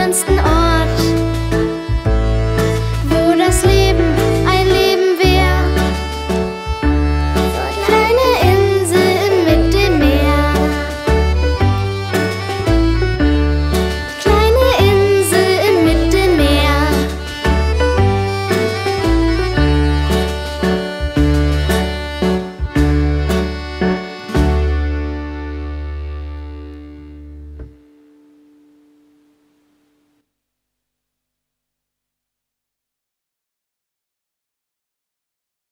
dance and all.